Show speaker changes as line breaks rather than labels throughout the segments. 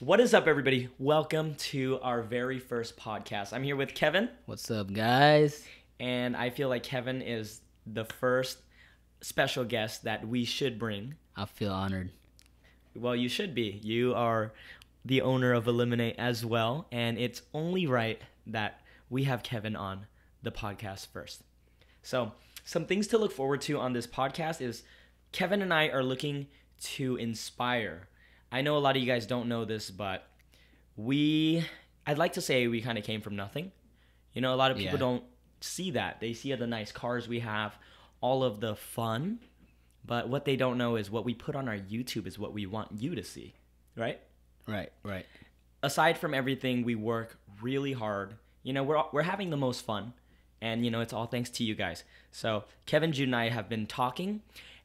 What is up, everybody? Welcome to our very first podcast. I'm here with Kevin,
What's up, guys?
and I feel like Kevin is the first special guest that we should bring.
I feel honored.
Well, you should be. You are the owner of Illiminate as well, and it's only right that we have Kevin on the podcast first. So, some things to look forward to on this podcast is Kevin and I are looking to inspire. I know a lot of you guys don't know this, but we, I'd like to say we kind of came from nothing. You know, a lot of people
Yeah.
don't see that. They see the nice cars we have, all of the fun, but what they don't know is what we put on our YouTube is what we want you to see, right?
Right, right.
Aside from everything, we work really hard. You know, we're we're having the most fun, and you know, it's all thanks to you guys. So Kevin, Jude, and I have been talking,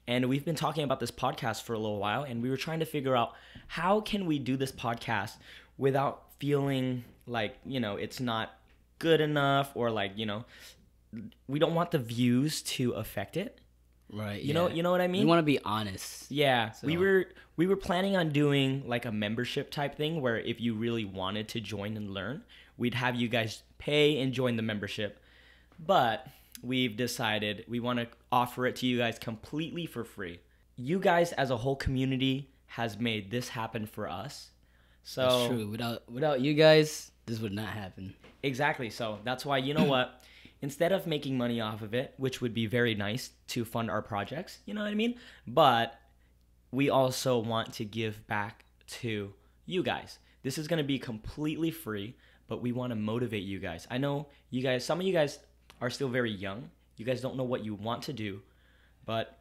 and we've been talking about this podcast for a little while, and we were trying to figure out how can we do this podcast without feeling like you know it's not good enough or like you know we don't want the views to affect it.
Right.
You know, you know what I mean?
We want to be honest.
Yeah, we were we were planning on doing like a membership type thing where if you really wanted to join and learn, we'd have you guys pay and join the membership. But we've decided we want to offer it to you guys completely for free. You guys as a whole community has made this happen for us. So
That's true. Without without you guys, this would not happen.
Exactly. So that's why you know what? Instead of making money off of it, which would be very nice to fund our projects, you know what I mean? But we also want to give back to you guys. This is going to be completely free, but we want to motivate you guys. I know you guys, some of you guys are still very young. You guys don't know what you want to do, but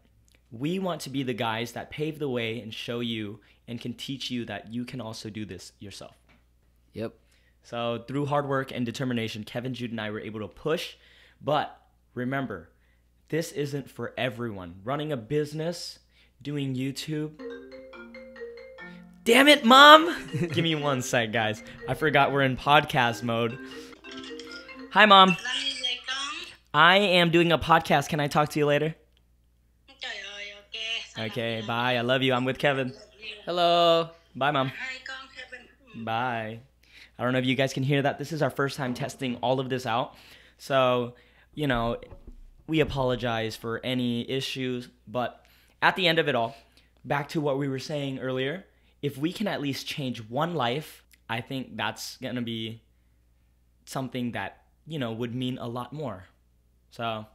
we want to be the guys that pave the way and show you and can teach you that you can also do this yourself.
Yep.
So through hard work and determination, Kevin, Jude, and I were able to push. But remember, this isn't for everyone. Running a business, doing YouTube. Damn it, mom! Give me one sec, guys. I forgot we're in podcast mode. Hi, mom.
Assalamualaikum.
I am doing a podcast. Can I talk to you later?
Ok.
Okay, bye. I love you. I'm with Kevin.
Hello.
Bye, mom.
Hai con Kevin. Mm.
Bye. I don't know if you guys can hear that. This is our first time testing all of this out. So, you know, we apologize for any issues. But at the end of it all, back to what we were saying earlier, if we can at least change one life, I think that's going to be something that, you know, would mean a lot more. So,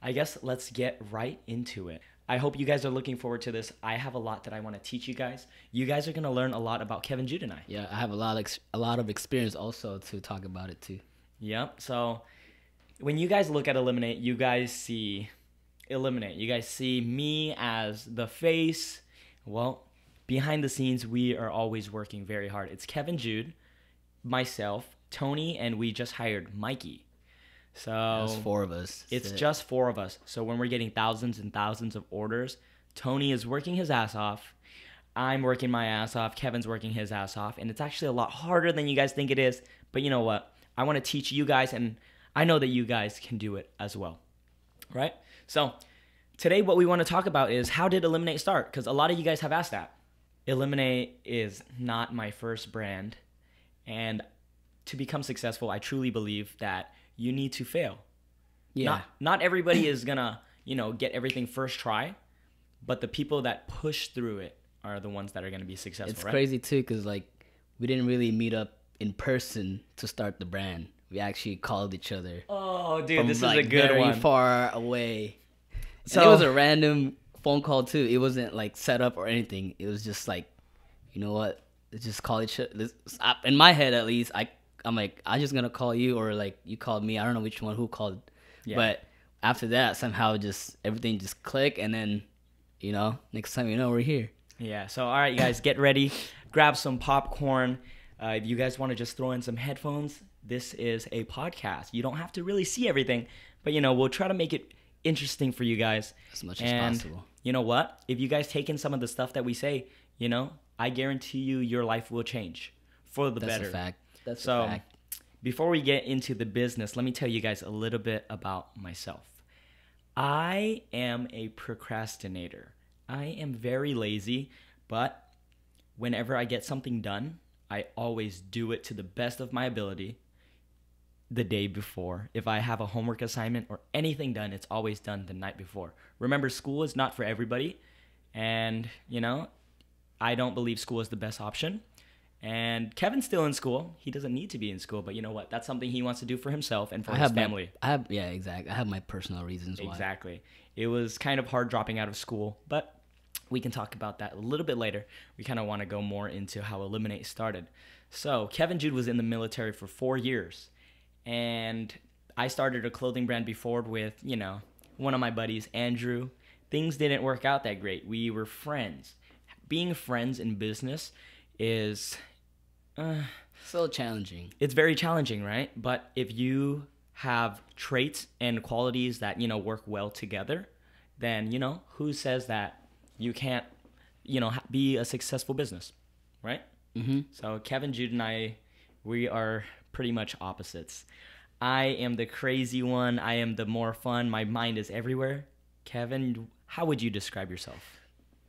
I guess let's get right into it. I hope you guys are looking forward to this. I have a lot that I want to teach you guys. You guys are going to learn a lot about Kevin Jude and I.
Yeah, I have a lot of ex- a lot of experience also to talk about it too.
Yep. So when you guys look at Illiminate, you guys see Illiminate. You guys see me as the face. Well, behind the scenes, we are always working very hard. It's Kevin Jude, myself, Tony, and we just hired Mikey. So
There's four of us.
it's
it.
just four of us. So when we're getting thousands and thousands of orders, Tony is working his ass off. I'm working my ass off. Kevin's working his ass off. And it's actually a lot harder than you guys think it is. But you know what? I want to teach you guys, and I know that you guys can do it as well. Right? So today, what we want to talk about is how did Illiminate start? Because a lot of you guys have asked that. Illiminate is not my first brand. And to become successful, I truly believe that you need to fail
yeah.
not not everybody is gonna you know get everything first try but the people that push through it are the ones that are gonna be successful
it's
right
crazy too because like we didn't really meet up in person to start the brand. We actually called each other
oh dude
from
this
like
is a good
very
one
far away.
So-
So it was a random phone call too. It wasn't like set up or anything. It was just like, you know what? Let's just call each other. I- In my head, at least, I I'm like I'm just gonna call you or like you called me. I don't know which one who called,
Yeah.
but after that, somehow just everything just clicked, and then, you know, next time you know we're here.
yeah so all right you guys get ready grab some popcorn uh, if you guys want to just throw in some headphones this is a podcast you don't have to really see everything but you know we'll try to make it interesting for you guys
As much as possible.
you know what if you guys take in some of the stuff that we say you know i guarantee you your life will change for the
That's
better
a fact. That's
So,
fact.
before we get into the business, let me tell you guys a little bit about myself. I am a procrastinator. I am very lazy, but whenever I get something done, I always do it to the best of my ability the day before. If I have a homework assignment or anything done, it's always done the night before. Remember, school is not for everybody. And, you know, I don't believe school is the best option. And Kevin's still in school. He doesn't need to be in school, but you know what? That's something he wants to do for himself and for
I
his
have my-
family.
I have yeah, exactly. I have my personal reasons why.
Exactly. It was kind of hard dropping out of school, but we can talk about that a little bit later. We kind of want to go more into how Illiminate started. So, Kevin Jude was in the military for four years, and I started a clothing brand before with, you know, one of my buddies, Andrew. Things didn't work out that great. We were friends. Being friends in business is. Uh,
So challenging.
it's very challenging, right? But if you have traits and qualities that, you know, work well together, then, you know, who says that you can't, you know, be a successful business, right?
Mm-hmm.
So Kevin, Jude, and I, we are pretty much opposites. I am the crazy one. I am the more fun. My mind is everywhere. Kevin, how would you describe yourself?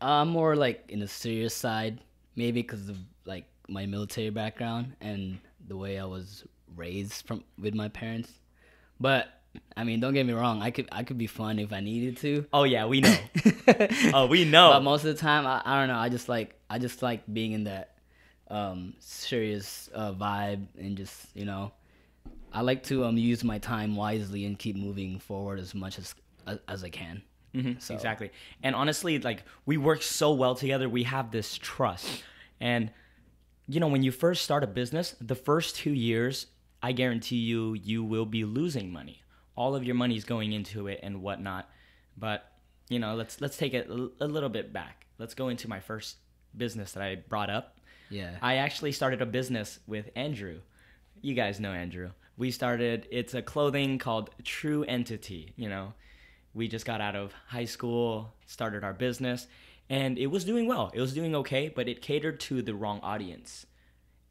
I'm more like in the serious side, maybe because of my military background and the way I was raised from with my parents. But I mean, don't get me wrong. I could I could be fun if I needed to.
Oh yeah, we know. oh, we know.
But most of the time, I, I don't know. I just like I just like being in that um, serious uh, vibe and just you know, I like to um use my time wisely and keep moving forward as much as as, as I can.
Mhm,
So-
Exactly. And honestly, like we work so well together, we have this trust. And you know, when you first start a business, the first 2 years, I guarantee you you will be losing money. All of your money is going into it and whatnot. But, you know, let's let's take it a, a little bit back. Let's go into my first business that I brought up.
Yeah.
I actually started a business with Andrew. You guys know Andrew. We started it's a clothing called True Entity, you know. We just got out of high school, started our business, and it was doing well. It was doing okay, but it catered to the wrong audience.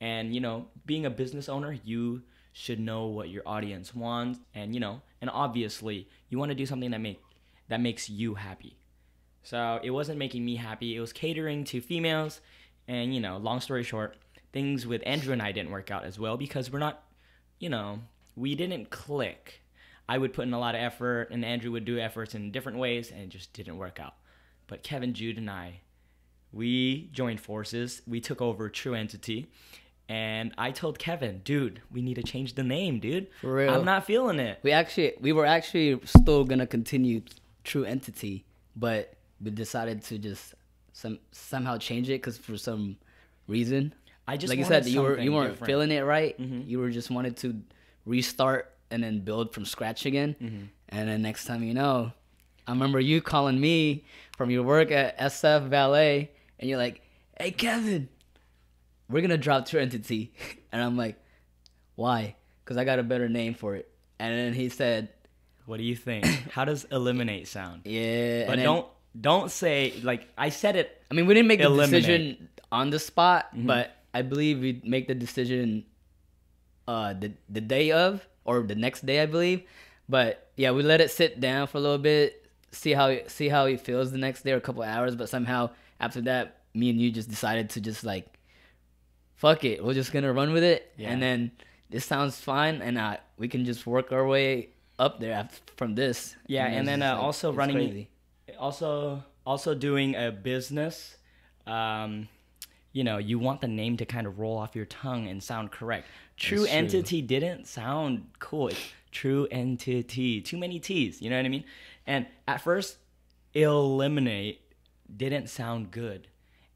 And you know, being a business owner, you should know what your audience wants and you know, and obviously, you want to do something that make that makes you happy. So it wasn't making me happy. It was catering to females. And, you know, long story short, things with Andrew and I didn't work out as well because we're not, you know, we didn't click. I would put in a lot of effort, and Andrew would do efforts in different ways, and it just didn't work out. But Kevin, Jude, and I, we joined forces. We took over True Entity. And I told Kevin, dude, we need to change the name, dude.
For real.
I'm not feeling it.
We actually we were actually still gonna continue True Entity, but we decided to just some somehow change it because for some reason,
I just
like you said, you were you weren't
different.
feeling it right.
Mhm.
You were just wanted to restart and then build from scratch again.
Mm-hmm.
And then next time you know, I remember you calling me from your work at SF Ballet, and you're like, "Hey Kevin, we're gonna drop True Entity," and I'm like, "Why?" Because I got a better name for it. And then he said,
What do you think? How does Illiminate sound?
"Yeah."
But
then-
don't don't say like I said it.
I mean, we didn't make the decision on the spot,
Mhm.
but I believe we make the decision uh the the day of or the next day, I believe. But yeah, we let it sit down for a little bit, see how see how he feels the next day or a couple hours. But somehow after that, me and you just decided to just like, fuck it, we're just gonna run with it,
Yeah.
and then this sounds fine, and uh, we can just work our way up there after, from this.
Yeah, and
it's
then, uh, also running-
crazy.
Also also doing a business. Um, you know, you want the name to kind of roll off your tongue and sound correct. True. entity didn't sound cool. It's true entity. Too many T's. You know what I mean? And at first, Illiminate didn't sound good.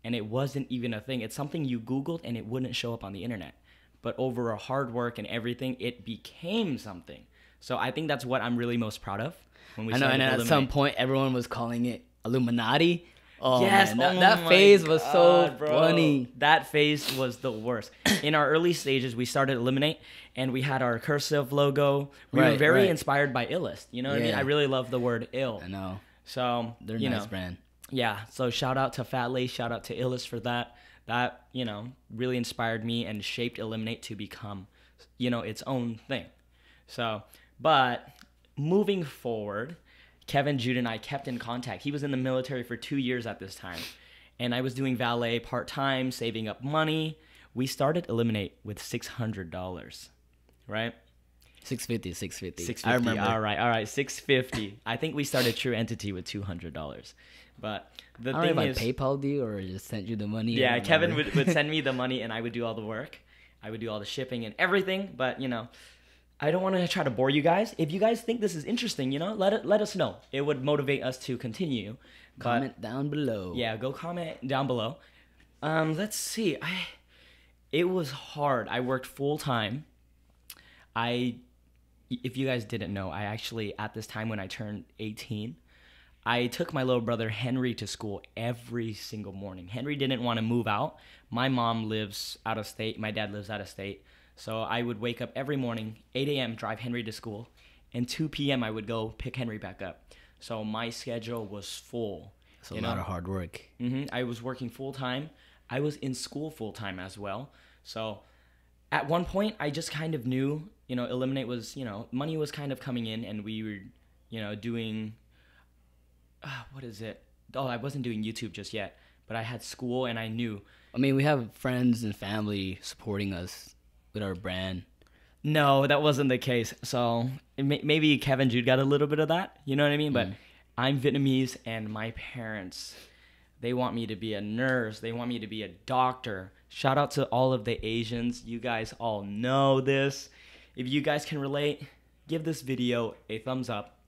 And it wasn't even a thing. It's something you Googled and it wouldn't show up on the internet. But over a hard work and everything, it became something. So I think that's what I'm really most proud of. When we
I know, and at some point, everyone was calling it Illuminati. Oh,
yes,
man, that,
oh
that phase was so
bro.
funny.
That phase was the worst. In our early stages, we started Illiminate, and we had our cursive logo. We were very
right.
inspired by Illest. You know what I mean? I really love the word ill.
I know
So
they're
you
nice
know,
brand.
yeah. So shout out to Fat Lace, shout out to Illest for that. That you know really inspired me and shaped Illiminate to become, you know, its own thing. So, but moving forward, Kevin, Jude, and I kept in contact. He was in the military for two years at this time, and I was doing valet part time, saving up money. we started Illiminate with six hundred dollars, right?
650, 650.
Six
I remember.
All right, all right, six fifty. I think we started True Entity with two hundred dollars, but the
I
thing is,
I PayPal you or just sent you the money.
Yeah, Kevin would, would send me the money and I would do all the work. I would do all the shipping and everything, but you know, I don't want to try to bore you guys. If you guys think this is interesting, you know, let it let us know. It would motivate us to continue. But
comment down below.
yeah, go comment down below. Um, let's see. I it was hard. I worked full time. I if you guys didn't know, I actually at this time when I turned 18, I took my little brother Henry to school every single morning. Henry didn't want to move out. My mom lives out of state. My dad lives out of state. So I would wake up every morning, 8 a.m., drive Henry to school, and 2 p.m. I would go pick Henry back up. So my schedule was full.
It's a lot
know?
of hard work.
hmm I was working full time. I was in school full time as well. So at one point, I just kind of knew, you know, Illiminate was, you know, money was kind of coming in and we were, you know, doing, uh, what is it? Oh, I wasn't doing YouTube just yet, but I had school and I knew.
I mean, we have friends and family supporting us with our brand.
No, that wasn't the case. So may, maybe Kevin Jude got a little bit of that. You know what I mean? But mm. I'm Vietnamese, and my parents, they want me to be a nurse. They want me to be a doctor. Shout out to all of the Asians. You guys all know this. If you guys can relate, give this video a thumbs up.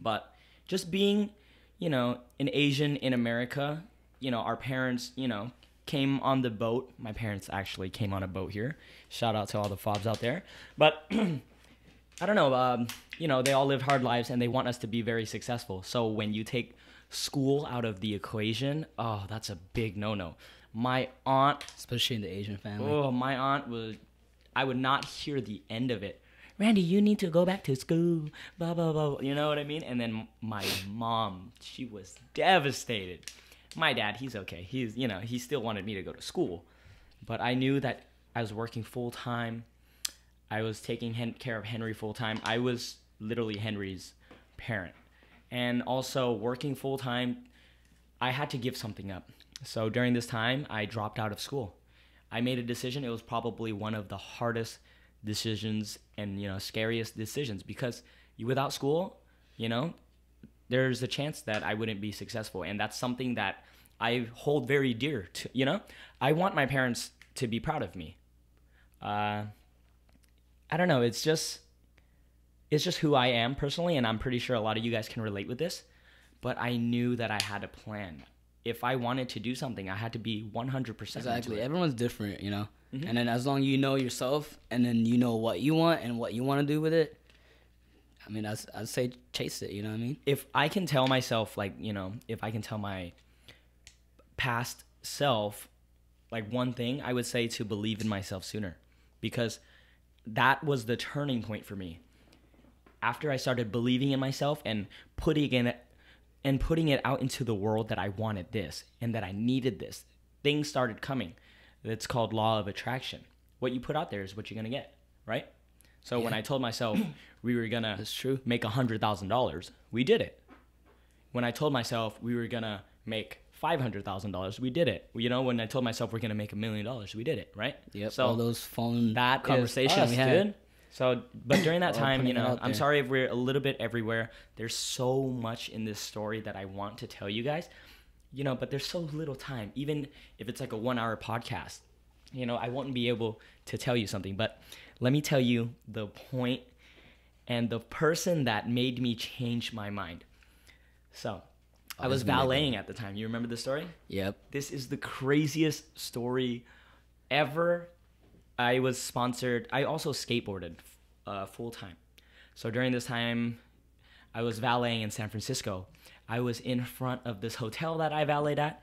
But just being, you know, an Asian in America, you know, our parents, you know, came on the boat. My parents actually came on a boat here. Shout out to all the fobs out there. But I don't know, um, you know, they all lived hard lives and they want us to be very successful. So when you take school out of the equation, oh, that's a big no-no. My aunt
especially in the Asian family.
Oh, my aunt would. I would not hear the end of it. Randy, you need to go back to school. Blah blah blah. You know what I mean? And then my mom, she was devastated. My dad, he's okay. He's you know he still wanted me to go to school, but I knew that I was working full time. I was taking hen- care of Henry full time. I was literally Henry's parent, and also working full time. I had to give something up. So during this time, I dropped out of school. I made a decision. It was probably one of the hardest decisions and you know scariest decisions because without school, you know, there's a chance that I wouldn't be successful, and that's something that I hold very dear to. You know, I want my parents to be proud of me. Uh, I don't know. It's just, it's just who I am personally, and I'm pretty sure a lot of you guys can relate with this. But I knew that I had a plan. If I wanted to do something, I had to be 100%
Exactly. Everyone's different, you know.
Mm-hmm.
And then as long as you know yourself, and then you know what you want and what you want to do with it. I mean, I'd, I'd say chase it. You know what I mean?
if I can tell myself, like, you know, if I can tell my past self, like, one thing, I would say to believe in myself sooner. Because that was the turning point for me. After I started believing in myself and putting in and putting it out into the world that I wanted this and that I needed this, things started coming. It's called law of attraction. What you put out there is what you're gonna get, right? So when I told myself we were gonna
That's true.
make a hundred thousand dollars, we did it. When I told myself we were gonna make five hundred thousand dollars, we did it. You know, when I told myself we're gonna make a million dollars, we did it, right?
Yep.
So
all those phone
that conversation
us,
we
dude.
had. So, but during that time, you know, I'm
there.
sorry if we're a little bit everywhere. There's so much in this story that I want to tell you guys, you know, but there's so little time. Even if it's like a one hour podcast, you know, I won't be able to tell you something. But let me tell you the point and the person that made me change my mind. So, I was
this is gonna be
valeting at the time. You remember the story?
Yep.
This is the craziest story ever. I was sponsored. I also skateboarded uh, full time. So during this time, I was valeting in San Francisco. I was in front of this hotel that I valeted at,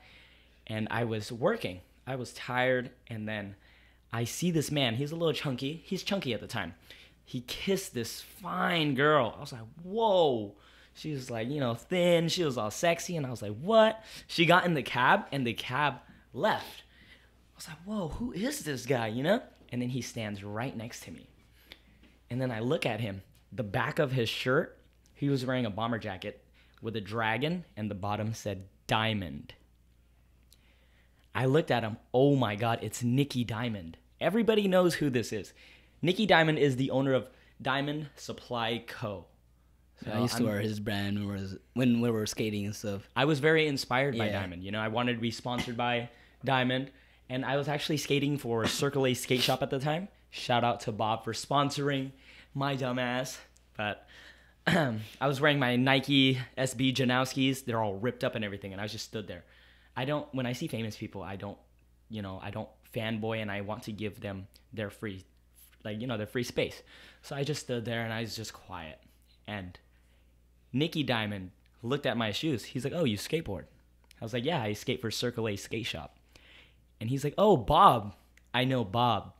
and I was working. I was tired, and then I see this man. He's a little chunky. He's chunky at the time. He kissed this fine girl. I was like, whoa. She was like, you know, thin. She was all sexy. And I was like, what? She got in the cab, and the cab left. I was like, whoa, who is this guy, you know? And then he stands right next to me. And then I look at him. The back of his shirt, he was wearing a bomber jacket with a dragon, and the bottom said diamond. I looked at him. Oh my God, it's Nicky Diamond. Everybody knows who this is. Nicky Diamond is the owner of Diamond Supply Co. So
I used to
I'm-
wear his brand when we, was, when we were skating and stuff.
I was very inspired by
Yeah.
Diamond. You know, I wanted to be sponsored by Diamond, and I was actually skating for Circle A Skate Shop at the time. Shout out to Bob for sponsoring my dumbass. But I was wearing my Nike SB Janoskis. They're all ripped up and everything, and I just stood there. I don't. When I see famous people, I don't. You know, I don't fanboy, and I want to give them their free, like you know, their free space. So I just stood there, and I was just quiet. And Nicky Diamond looked at my shoes. He's like, "Oh, you skateboard?" I was like, "Yeah, I skate for Circle A Skate Shop." And he's like, "Oh, Bob, I know Bob.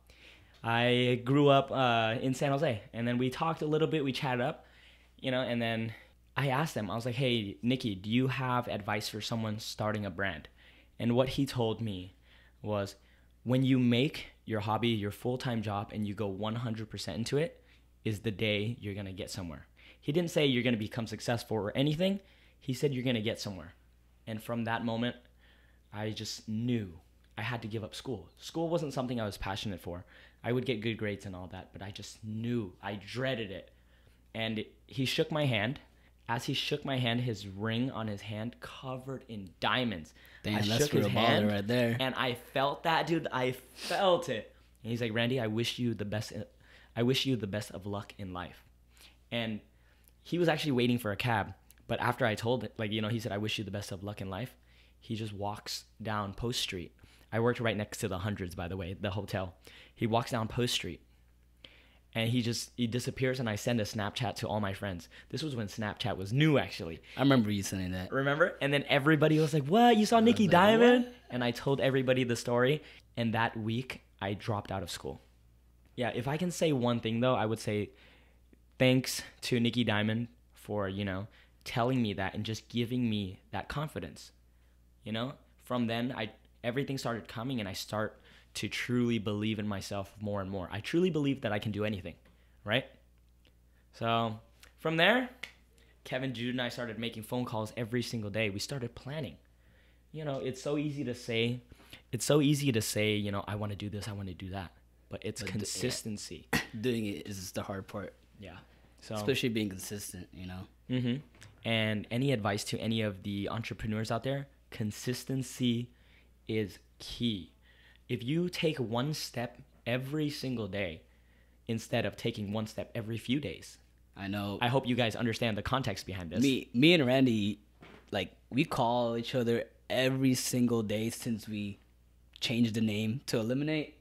I grew up uh, in San Jose." And then we talked a little bit. We chatted up, you know. And then I asked him. I was like, "Hey, Nicky, do you have advice for someone starting a brand?" And what he told me was, when you make your hobby your full-time job and you go 100% into it, is the day you're gonna get somewhere. He didn't say you're gonna become successful or anything. He said you're gonna get somewhere. And from that moment, I just knew I had to give up school. School wasn't something I was passionate for. I would get good grades and all that, but I just knew. I dreaded it. And he shook my hand. As he shook my hand, his ring on his hand covered in diamonds.
Damn,
I
that's
shook
for
his hand,
right there.
and I felt that, dude. I felt it. And he's like, Randy, I wish you the best. I wish you the best of luck in life. And he was actually waiting for a cab. But after I told it, like, you know, he said, I wish you the best of luck in life. He just walks down Post Street. I worked right next to the hundreds, by the way, the hotel. He walks down Post Street and he just he disappears and I send a Snapchat to all my friends. This was when Snapchat was new actually.
I remember you saying that.
Remember? And then everybody was like, "What? You saw Nicky
like,
Diamond?" And I told everybody the story. And that week, I dropped out of school. Yeah, if I can say one thing though, I would say thanks to Nicky Diamond for you know telling me that and just giving me that confidence. You know, from then I everything started coming, and I start to truly believe in myself more and more. I truly believe that I can do anything, right? So from there, Kevin, Jude, and I started making phone calls every single day. We started planning. You know, it's so easy to say, it's so easy to say, you know, I want to do this, I want to do that, but it's
But
consistency.
Doing it is the hard part,
Yeah. So,
especially being consistent. You know.
hmm and any advice to any of the entrepreneurs out there? Consistency is key. If you take one step every single day instead of taking one step every few days,
I know.
I hope you guys understand the context behind this.
me me and Randy like we call each other every single day since we changed the name to Illiminate.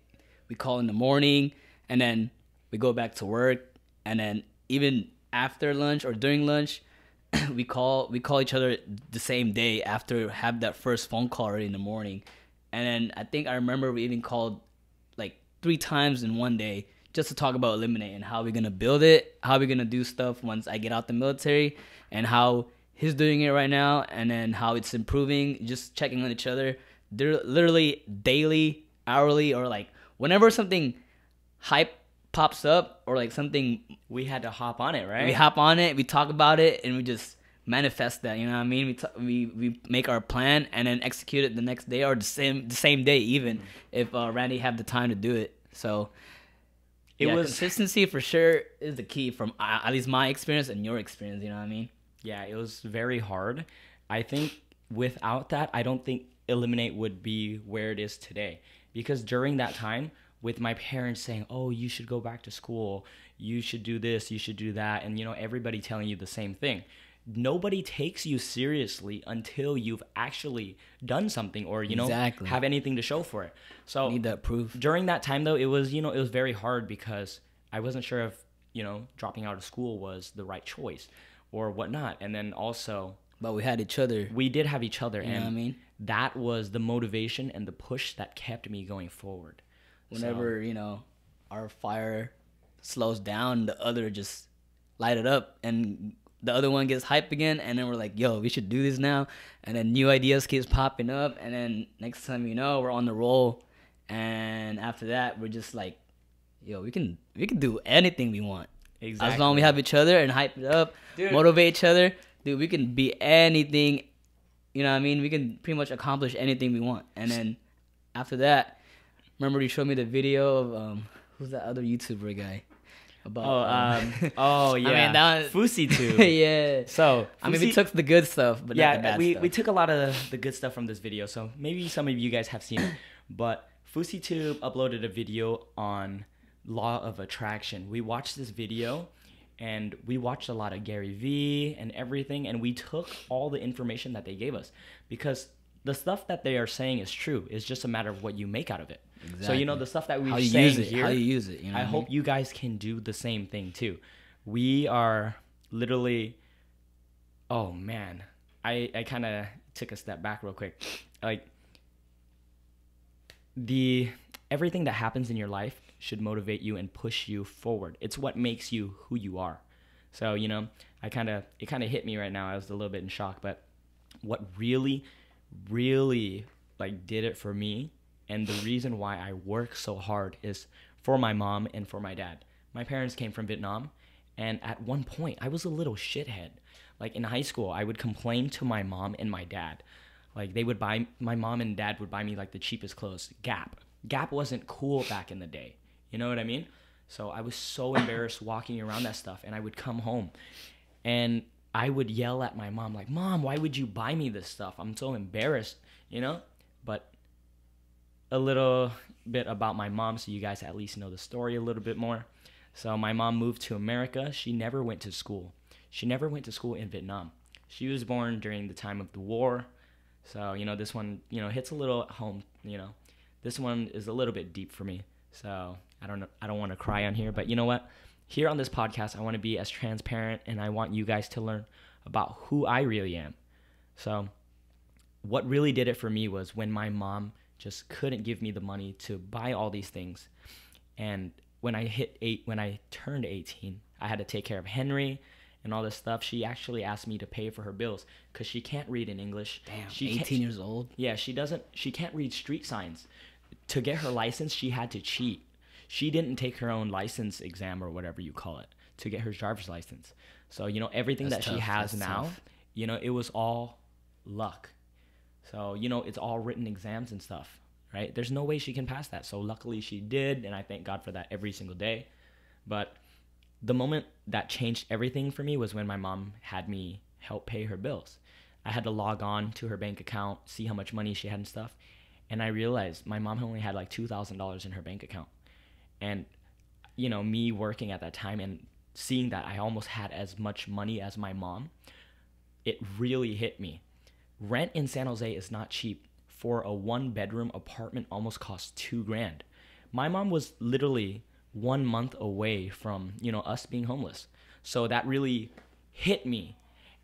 We call in the morning and then we go back to work and then even after lunch or during lunch we call we call each other the same day after have that first phone call already in the morning. And then I think I remember we even called like three times in one day just to talk about Illiminate and how we're gonna build it, how we're gonna do stuff once I get out the military, and how he's doing it right now, and then how it's improving. Just checking on each other. They're literally daily, hourly, or like whenever something hype pops up or like something
we had to hop on it, right?
we hop on it, we talk about it, and we just manifest that. You know what I mean? We t- we we make our plan and then execute it the next day or the same the same day, even if uh, Randy had the time to do it. So
It
yeah,
was-
consistency for sure is the key from uh, at least my experience and your experience. You know what I mean?
Yeah, it was very hard. I think without that, I don't think Illiminate would be where it is today. Because during that time, with my parents saying, "Oh, you should go back to school. You should do this. You should do that," and you know everybody telling you the same thing. Nobody takes you seriously until you've actually done something or you know
Exactly.
have anything to show for it. So
Need that proof.
during that time though it was you know it was very hard because i wasn't sure if you know dropping out of school was the right choice or whatnot and then also
But we had each other.
we did have each other
You
and
I mean?
that was the motivation and the push that kept me going forward
Whenever you know our fire slows down, the other just light it up, and the other one gets hype again, and then we're like, "Yo, we should do this now." And then new ideas keeps popping up, and then next time you know, we're on the roll, and after that, we're just like, "Yo, we can we can do anything we want as long as we have each other and hype it up,
Dude.
motivate each other, dude. We can be anything." You know what I mean? We can pretty much accomplish anything we want. And then after that, remember you showed me the video of um who's that other YouTuber guy about
Oh, um, oh yeah.
I mean, that was-
Fousey too.
yeah.
So
I mean, we took the good stuff, but not the
yeah,
bad
we,
stuff.
we took a lot of the good stuff from this video, so maybe some of you guys have seen it. But FouseyTube uploaded a video on law of attraction. We watched this video and we watched a lot of Gary Vee and everything, and we took all the information that they gave us because the stuff that they are saying is true. It's just a matter of what you make out of it. So you know the stuff that we
how
are
you
saying
use it,
here.
how you use it. You know
I hope you guys can do the same thing too. We are literally oh man. I I kind of took a step back real quick. Like the everything that happens in your life should motivate you and push you forward. It's what makes you who you are. So, you know, I kind of it kind of hit me right now. I was a little bit in shock, but what really really like did it for me and the reason why I work so hard is for my mom and for my dad. My parents came from Vietnam and at one point I was a little shithead. Like in high school, I would complain to my mom and my dad. Like they would buy my mom and dad would buy me like the cheapest clothes, Gap. Gap wasn't cool back in the day. You know what I mean? So I was so embarrassed walking around that stuff and I would come home and I would yell at my mom like, "Mom, why would you buy me this stuff? I'm so embarrassed," you know? But a little bit about my mom so you guys at least know the story a little bit more. So my mom moved to America. She never went to school. She never went to school in Vietnam. She was born during the time of the war. So, you know, this one, you know, hits a little home, you know. This one is a little bit deep for me. So, I don't know I don't want to cry on here, but you know what? Here on this podcast, I want to be as transparent and I want you guys to learn about who I really am. So, what really did it for me was when my mom just couldn't give me the money to buy all these things. And when I hit eight, when I turned 18, I had to take care of Henry and all this stuff. She actually asked me to pay for her bills because she can't read in English.
Damn,
she
18 years old.
yeah, she doesn't. She can't read street signs. To get her license, she had to cheat. She didn't take her own license exam or whatever you call it to get her driver's license. So you know everything
That's
that she has
that's
now,
tough.
you know, it was all luck. So you know, it's all written exams and stuff, right? There's no way she can pass that. So luckily she did, and I thank God for that every single day. But the moment that changed everything for me was when my mom had me help pay her bills. I had to log on to her bank account, see how much money she had and stuff, and I realized my mom only had like two thousand dollars in her bank account, and you know me working at that time and seeing that I almost had as much money as my mom, it really hit me. Rent in San Jose is not cheap. For a one bedroom apartment, almost costs two grand. My mom was literally one month away from you know us being homeless, so that really hit me,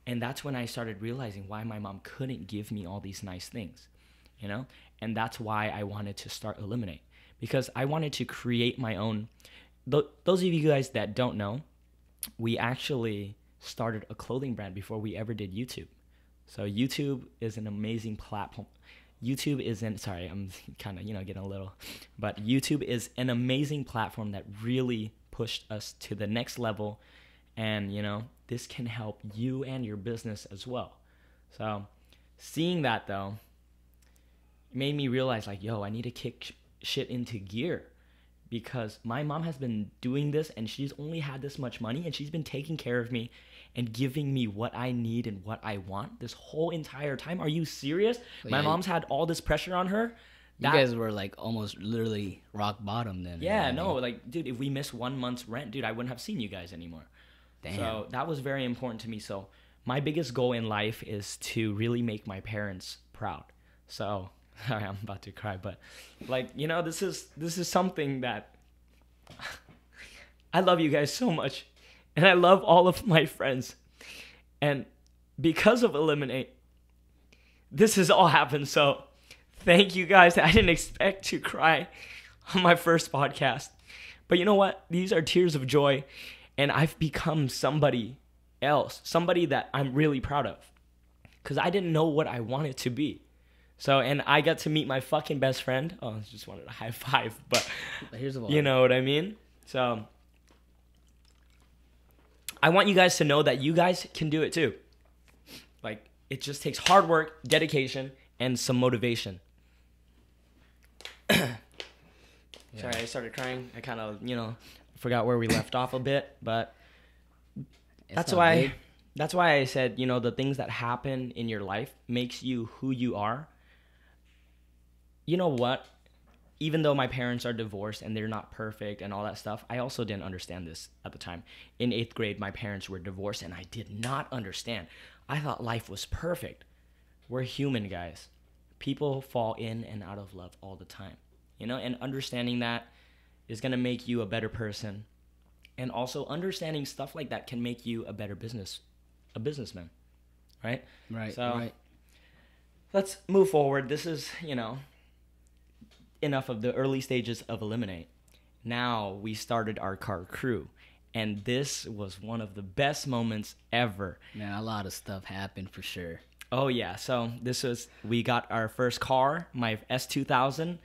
and that's when I started realizing why my mom couldn't give me all these nice things, you know, and that's why I wanted to start Illiminate because I wanted to create my own. Th- those of you guys that don't know, we actually started a clothing brand before we ever did YouTube. So YouTube is an amazing platform. YouTube is an sorry, I'm kind of you know getting a little, but YouTube is an amazing platform that really pushed us to the next level, and you know this can help you and your business as well. So seeing that though made me realize like yo I need to kick shit into gear because my mom has been doing this and she's only had this much money and she's been taking care of me and giving me what I need and what I want this whole entire time. Are you serious? my
yeah.
mom's had all this pressure on her.
You guys were like almost literally rock bottom then.
yeah,
I
no, like dude, if we miss one month's rent, dude, I wouldn't have seen you guys anymore.
Damn.
So that was very important to me. So my biggest goal in life is to really make my parents proud. So sorry, I'm about to cry, but like you know, this is this is something that I love you guys so much, and I love all of my friends, and because of Illiminate, this has all happened. So thank you guys. I didn't expect to cry on my first podcast. But you know what? These are tears of joy. And I've become somebody else, somebody that I'm really proud of. Because I didn't know what I wanted to be. So, and I got to meet my fucking best friend. Oh, I just wanted a high five. But
here's the
you know what I mean? So, I want you guys to know that you guys can do it too. Like, it just takes hard work, dedication, and some motivation. Sorry, I started crying. I kind of, you know, forgot where we left off a bit, but
It's
that's why
big.
that's why I said, you know, the things that happen in your life makes you who you are. You know what? Even though my parents are divorced and they're not perfect and all that stuff, I also didn't understand this at the time. In 8th grade, my parents were divorced and I did not understand. I thought life was perfect. We're human, guys. People fall in and out of love all the time. You know, and understanding that is going to make you a better person and also understanding stuff like that can make you a better business a businessman right
Right.
So-
right.
let's move forward this is you know enough of the early stages of Illiminate now we started our car crew and this was one of the best moments ever
Man, a lot of stuff happened for sure.
Oh yeah, so this was we got our first car, my S2000.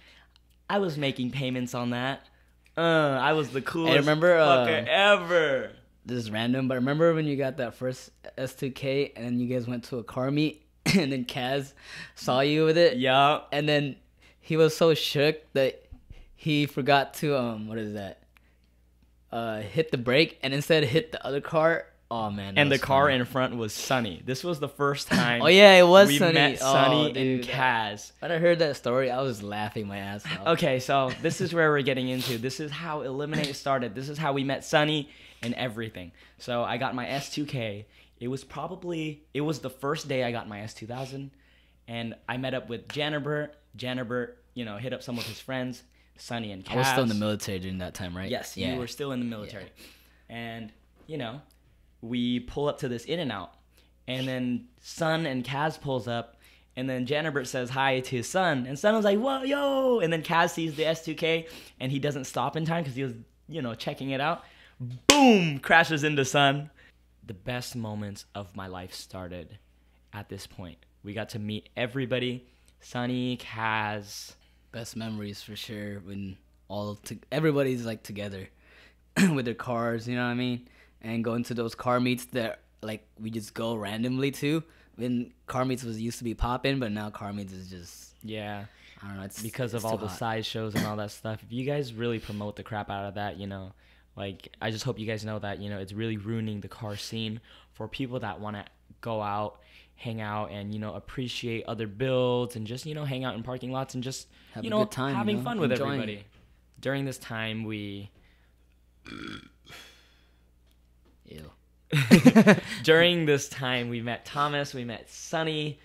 I was making payments on that. Uh, I was the coolest
remember, uh,
fucker ever.
This is random, but remember when you got that first S2K and then you guys went to a car meet and then Kaz saw you with it?
Yeah.
And then he was so shook that he forgot to um what is that? Uh hit the brake and instead hit the other car. Oh man.
And the car
funny.
in front was Sunny. This was the first time.
Oh yeah, it was
we
Sunny.
met
Oh,
Sunny and
dude,
Kaz.
When I heard that story, I was laughing my ass off.
Okay, so this is where we're getting into. This is how Illiminate started. This is how we met Sunny and everything. So I got my S2K. It was probably it was the first day I got my S2000, and I met up with Janibert. Janibert, you know, hit up some of his friends, Sunny and Kaz.
I was still in the military during that time, right?
Yes,
yeah.
you were still in the military. And, you know, we pull up to this In-N-Out. And then Sun and Kaz pulls up. And then Janibert says hi to his son. And Sun was like, whoa, yo. And then Kaz sees the S2K and he doesn't stop in time because he was, you know, checking it out. Boom! Crashes into Sun. The best moments of my life started at this point. We got to meet everybody Sunny, Kaz.
best memories for sure when all to, everybody's like together with their cars you know what i mean and going to those car meets that like we just go randomly to when car meets was used to be popping but now car meets is just
Yeah.
i don't know it's
because
it's
of all the
hot.
side shows and all that stuff. If you guys really promote the crap out of that, you know, like I just hope you guys know that you know it's really ruining the car scene for people that want to go out, hang out, and you know appreciate other builds and just you know hang out in parking lots and just
Have
you
a
know
good time, you
having
know,
fun with
enjoying
everybody. During this time, we
Ew.
during this time we met Thomas, we met Sunny,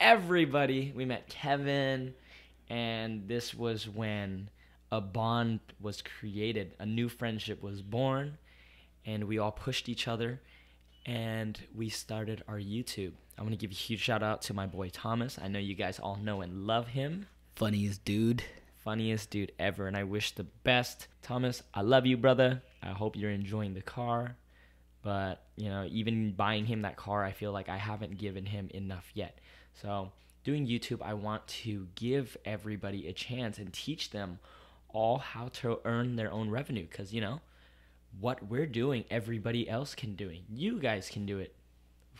everybody. We met Kevin, and this was when a bond was created, a new friendship was born, and we all pushed each other, and we started our YouTube. I'm gonna give a huge shout out to my boy Thomas. I know you guys all know and love him.
funniest dude
Funniest dude ever, and I wish the best. Thomas, I love you, brother. I hope you're enjoying the car. But, you know, even buying him that car, I feel like I haven't given him enough yet. So, doing YouTube, I want to give everybody a chance and teach them all how to earn their own revenue. Because, you know, what we're doing, everybody else can do it. You guys can do it.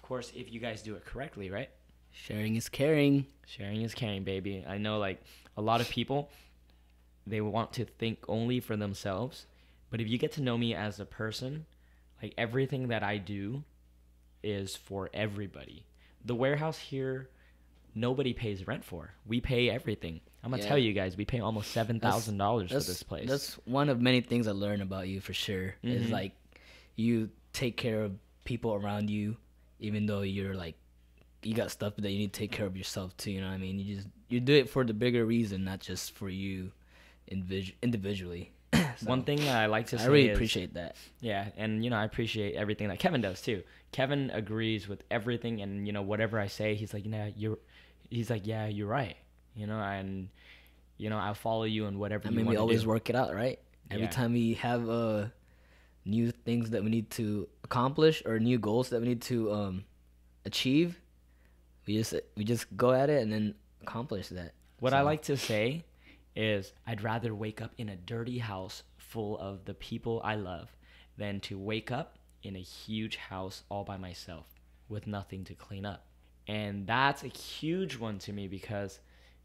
Of course, if you guys do it correctly, right?
sharing is caring
Sharing is caring, baby. I know, like, a lot of people, they want to think only for themselves. But if you get to know me as a person, like, everything that I do is for everybody. The warehouse here, nobody pays rent for. We pay everything. I'm to
Yeah.
tell you guys, we pay almost $7,000 for this place.
that's one of many things i learned about you for sure is
Mhm.
like you take care of people around you even though you're like you got stuff that you need to take care of yourself too you know what i mean you just you do it for the bigger reason not just for you individ- individually So,
One thing that I like to say
i really
is,
appreciate that
Yeah, and you know, I appreciate everything that Kevin does too. Kevin agrees with everything and you know, whatever I say, he's like, you know, you're he's like, Yeah, you're right. You know, and you know, I'll follow you in whatever
i mean we always
do.
work it out right every
Yeah.
time we have uh new things that we need to accomplish or new goals that we need to um achieve we just we just go at it and then accomplish that
What I like to say is I'd rather wake up in a dirty house full of the people I love than to wake up in a huge house all by myself with nothing to clean up. And that's a huge one to me because,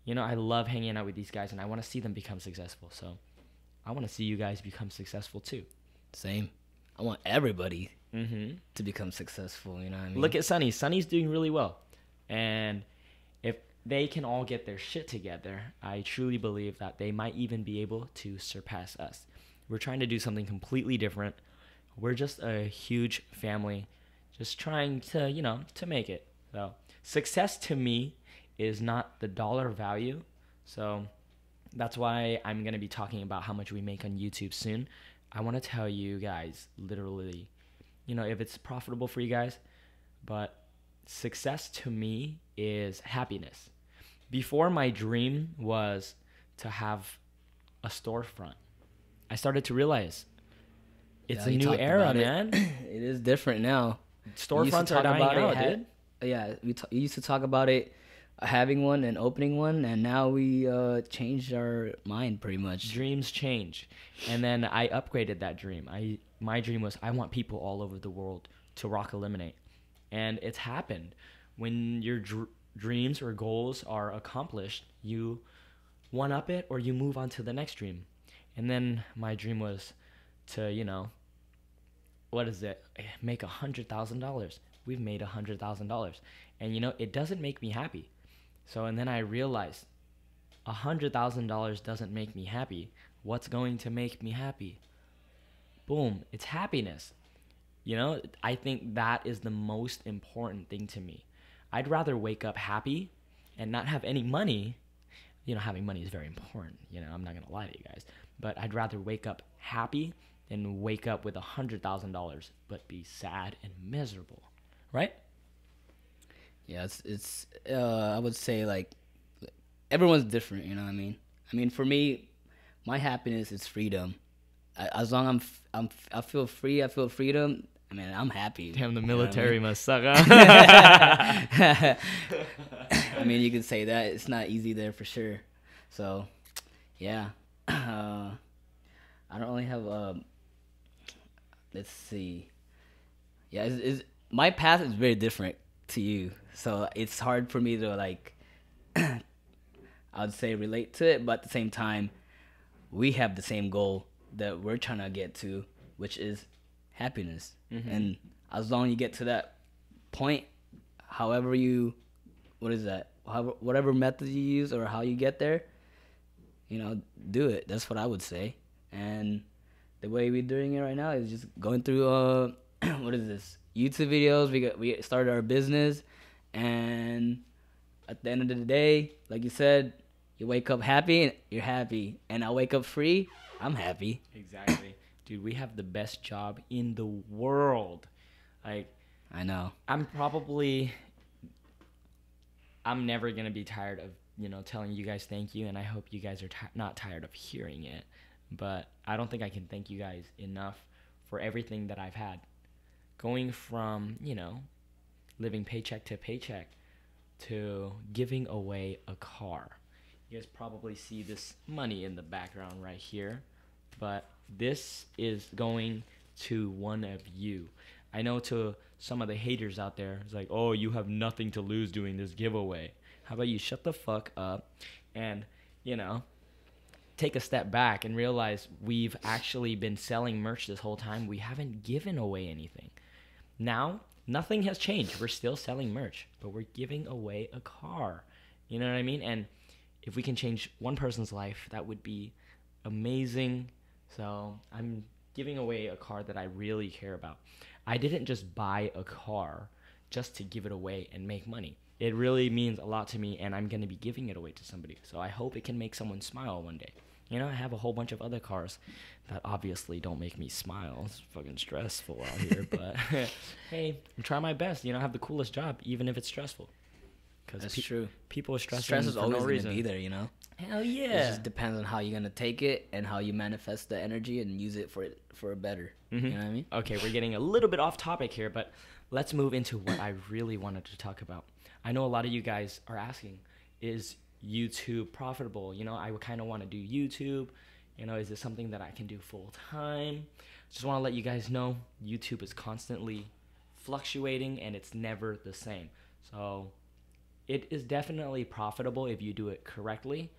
you know, I love hanging out with these guys and I want to see them become successful. So I want to see you guys become successful too.
Same. I want everybody
Mm-hmm.
to become successful. You know what I mean?
Look at Sunny. Sunny's doing really well. And if they can all get their shit together, I truly believe that they might even be able to surpass us. We're trying to do something completely different. We're just a huge family, just trying to, you know, to make it. So, success to me is not the dollar value. So, that's why I'm going to be talking about how much we make on YouTube soon. I want to tell you guys literally, you know, if it's profitable for you guys, but success to me is happiness. Before my dream was to have a storefront. I started to realize it's
Yeah,
a new era,
about it.
man.
it is different now. We used to
Storefronts are dying
about it,
out,
had-
dude.
Yeah, we, t- we used to talk about it having one and opening one, and now we uh, changed our mind pretty much.
Dreams change, and then I upgraded that dream. I my dream was I want people all over the world to rock Illiminate, and it's happened. When your dr- dreams or goals are accomplished, you one up it or you move on to the next dream. And then my dream was to you know what is it make a hundred thousand dollars we've made a hundred thousand dollars and you know it doesn't make me happy so and then i realized a hundred thousand dollars doesn't make me happy. What's going to make me happy? Boom it's happiness. You know i think that is the most important thing to me. I'd rather wake up happy and not have any money. You know having money is very important you know i'm not gonna lie to you guys. But i'd rather wake up happy than wake up with a hundred thousand dollars but be sad and miserable right
Yeah, it's it's. Uh, I would say like everyone's different. You know what I mean? I mean, for me, my happiness is freedom. I, as long I'm I'm I feel free. I feel freedom. I mean, I'm happy.
damn the
You know I
military
mean?
must suck
I mean, you can say that it's not easy there for sure. So, yeah, uh, I don't really have. Um, let's see. Yeah, is is my path is very different to you, so it's hard for me to like. I would say relate to it, but at the same time, we have the same goal that we're trying to get to, which is happiness. And as long as you get to that point, however you, what is that? However, whatever method you use or how you get there, you know, do it. That's what I would say. And the way we're doing it right now is just going through uh, what is this? YouTube videos. We got we started our business, and at the end of the day, like you said, you wake up happy, and you're happy, and I wake up free, I'm happy.
exactly dude we have the best job in the world like
I know.
I'm probably I'm never gonna be tired of you know telling you guys thank you, and I hope you guys are ti not tired of hearing it. But I don't think I can thank you guys enough for everything that I've had, going from you know living paycheck to paycheck to giving away a car. You guys probably see this money in the background right here, but this is going to one of you. I know to some of the haters out there, it's like, oh, you have nothing to lose doing this giveaway. How about you shut the fuck up and, you know, take a step back and realize we've actually been selling merch this whole time. We haven't given away anything. Now, nothing has changed. We're still selling merch, but we're giving away a car. You know what I mean? And if we can change one person's life, that would be amazing. So I'm giving away a car that I really care about. I didn't just buy a car just to give it away and make money. It really means a lot to me, and I'm going to be giving it away to somebody. So I hope it can make someone smile one day. You know, I have a whole bunch of other cars that obviously don't make me smile. It's fucking stressful out here, but hey, I'm trying my best. You know, I have the coolest job, even if it's stressful. Because
That's true.
people are stressing
Stress is always
no
gonna
reason.
be there, you know.
Hell yeah!
It just depends on how you're gonna take it and how you manifest the energy and use it for it for a better.
Mhm.
You know what I mean?
Okay, we're getting a little bit off topic here, but let's move into what I really wanted to talk about. I know a lot of you guys are asking, is YouTube profitable? You know, I would kind of want to do YouTube. You know, is this something that I can do full time? Just want to let you guys know YouTube is constantly fluctuating and it's never the same. So it is definitely profitable if you do it correctly,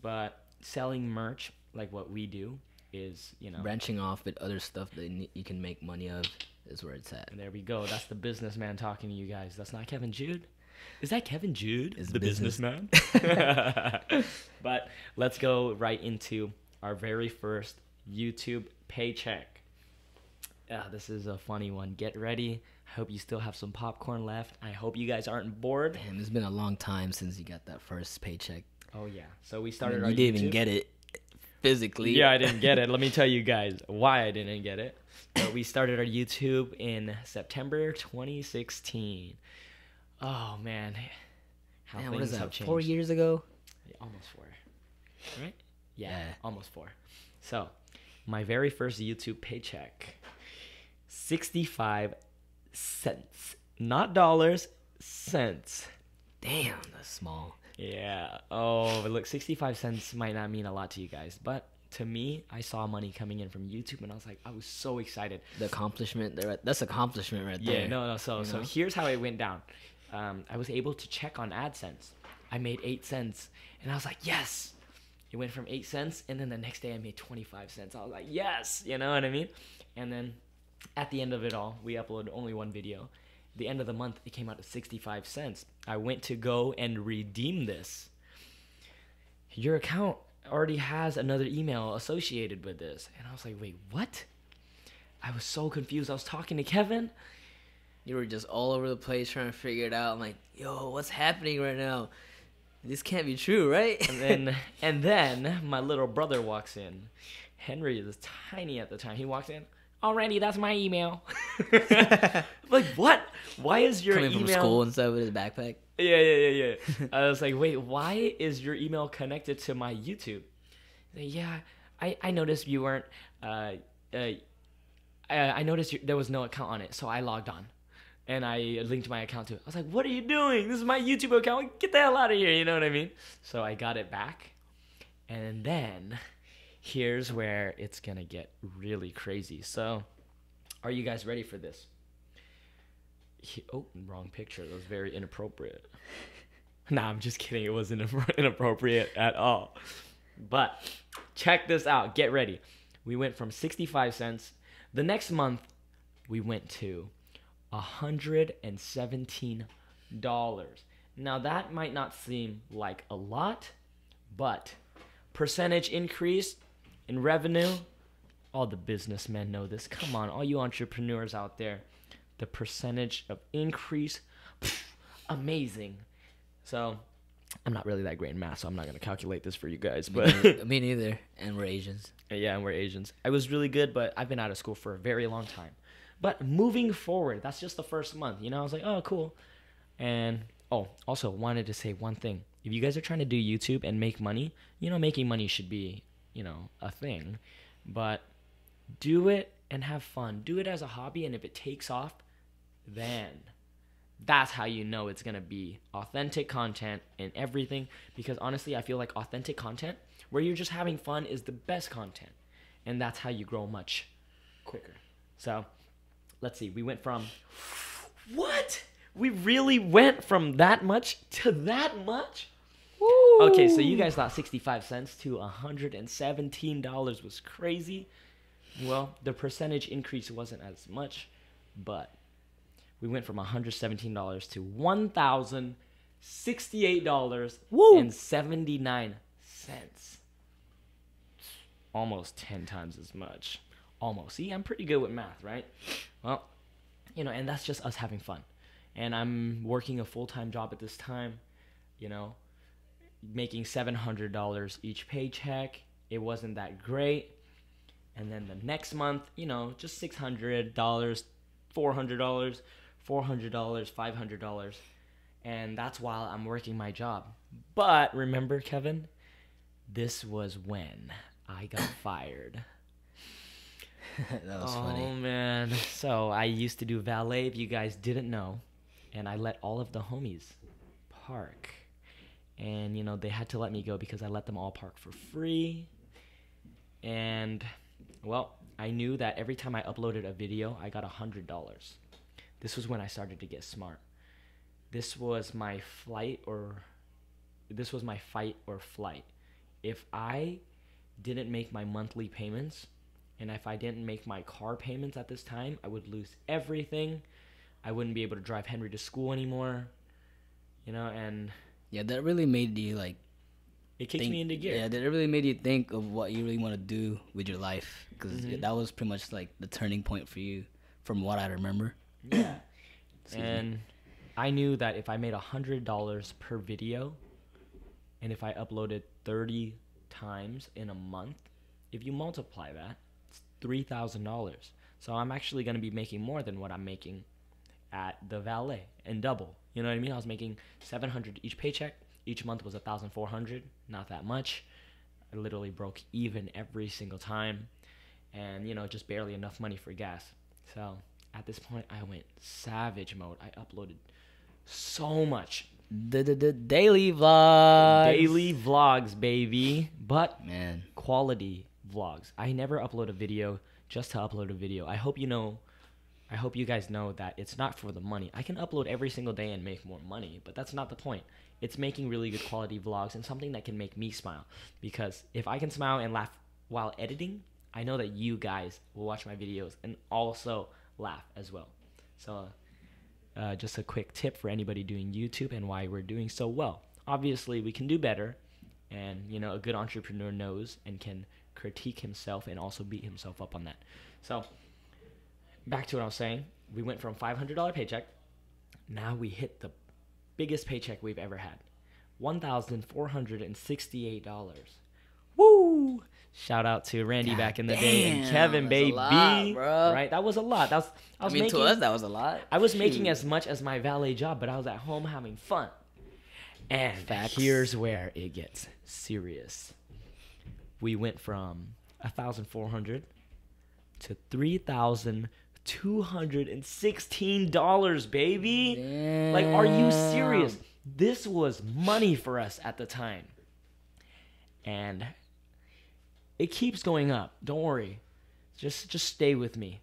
but selling merch like what we do is, you know,
Branching off with other stuff that you can make money of is where it's at.
And there we go. That's the businessman talking to you guys. That's not Kevin Jude. Is that Kevin Jude?
Is
the
business-
businessman. but let's go right into our very first YouTube paycheck. Yeah, this is a funny one. Get ready. I hope you still have some popcorn left. I hope you guys aren't bored.
Damn, it's been a long time since you got that first paycheck.
Oh yeah. So we
I
started
mean,
our
you didn't even get it physically.
Yeah, I didn't get it. Let me tell you guys why I didn't get it. But we started our YouTube in September 2016. Oh man, how
Man, what is
things have changed.
Four years ago.
Almost four, right? Yeah,
Yeah.
almost four. So, my very first YouTube paycheck, 65 cents, not dollars, cents.
Damn, that's small.
Yeah. Oh, but look, 65 cents might not mean a lot to you guys, but to me, I saw money coming in from YouTube and I was like, I was so excited.
The accomplishment there. That's accomplishment right there.
Yeah, no, no. So,
you
so
know?
here's how it went down. Um, I was able to check on AdSense. I made eight cents, and I was like, yes. It went from eight cents, and then the next day I made 25 cents. I was like, yes, you know what I mean? And then at the end of it all, we uploaded only one video. The end of the month, it came out to 65 cents. I went to go and redeem this. Your account already has another email associated with this. And I was like, wait, what? I was so confused. I was talking to Kevin.
You were just all over the place trying to figure it out. I'm like, yo, what's happening right now? This can't be true, right?
and then and then my little brother walks in. Henry is tiny at the time. He walks in. Oh, Randy, that's my email. like what? Why is your email?
coming
email?
from school and stuff with his backpack.
Yeah, yeah, yeah, yeah. I was like, wait, why is your email connected to my YouTube? Like, yeah, I I noticed you weren't. Uh, uh, I, I noticed you, there was no account on it, so I logged on. And I linked my account to it. I was like, "What are you doing? This is my YouTube account. Get the hell out of here!" You know what I mean? So I got it back, and then here's where it's gonna get really crazy. So, are you guys ready for this? He- oh, wrong picture. That was very inappropriate. nah, I'm just kidding. It wasn't inappropriate at all. But check this out. Get ready. We went from 65 cents. The next month, we went to $117. Now, that might not seem like a lot, but percentage increase in revenue, all the businessmen know this. Come on, all you entrepreneurs out there, the percentage of increase, pff, amazing. So, I'm not really that great in math, so I'm not going to calculate this for you guys, but.
Me neither. And we're Asians.
Yeah, and we're Asians. I was really good, but I've been out of school for a very long time. But moving forward, that's just the first month. You know, I was like, oh, cool. And oh, also wanted to say one thing. If you guys are trying to do YouTube and make money, you know, making money should be, you know, a thing. But do it and have fun. Do it as a hobby, and if it takes off, then that's how you know it's gonna be authentic content and everything. Because honestly, I feel like authentic content where you're just having fun is the best content, and that's how you grow much quicker. So, let's see. We went from what? We really went from that much to that much? Okay, so you guys thought 65 cents to $117 was crazy. Well, the percentage increase wasn't as much, but we went from $117 to $1,068.79. Almost 10 times as much. Almost. See, I'm pretty good with math, right? Well, you know, and that's just us having fun. And I'm working a full time job at this time, you know, making $700 each paycheck. It wasn't that great. And then the next month, you know, just $600, $400, $400, $500. And that's while I'm working my job. But remember, Kevin, this was when I got fired.
that was
oh
funny.
man. So I used to do valet if you guys didn't know. And I let all of the homies park. And you know, they had to let me go because I let them all park for free. And well, I knew that every time I uploaded a video, I got a hundred dollars. This was when I started to get smart. this was my flight or this was my fight or flight. If I didn't make my monthly payments and if I didn't make my car payments at this time, I would lose everything. I wouldn't be able to drive Henry to school anymore. You know, and
Yeah, that really made you like
it kicked
think,
me into gear.
Yeah, that really made you think of what you really want to do with your life because
Mhm.
that was pretty much like the turning point for you, from what I remember.
Yeah.
Excuse me.
and I knew that if I made a hundred dollars per video, and if I uploaded thirty times in a month, if you multiply that, it's three thousand dollars. So I'm actually going to be making more than what I'm making at the valet and double. You know what I mean? I was making seven hundred each paycheck. Each month was a thousand four hundred. Not that much. I literally broke even every single time, and you know just barely enough money for gas. So at this point, I went savage mode. I uploaded so much
daily vlog.
daily vlogs, baby, but
Man,
quality vlogs. I never upload a video just to upload a video. I hope you know. I hope you guys know that it's not for the money. I can upload every single day and make more money, but that's not the point. It's making really good quality vlogs and something that can make me smile. Because if I can smile and laugh while editing, I know that you guys will watch my videos and also laugh as well. So, uh, just a quick tip for anybody doing YouTube and why we're doing so well. Obviously, we can do better, and you know, a good entrepreneur knows and can critique himself and also beat himself up on that. So, back to what I was saying. We went from $500 paycheck. Now we hit the biggest paycheck we've ever had. $1,468. Woo! Shout out to Randy
God
back in the day and Kevin, baby.
lot.
Right? That was a lot. That was I
I,
was
mean,
making
to us that was a lot.
I was making as much as my valet job, but I was at home having fun. And
Facts.
here's where it gets serious. We went from a thousand four hundred to three thousand two hundred and sixteen dollars, baby. Like, are you serious? This was money for us at the time. And it keeps going up. Don't worry. Just just stay with me.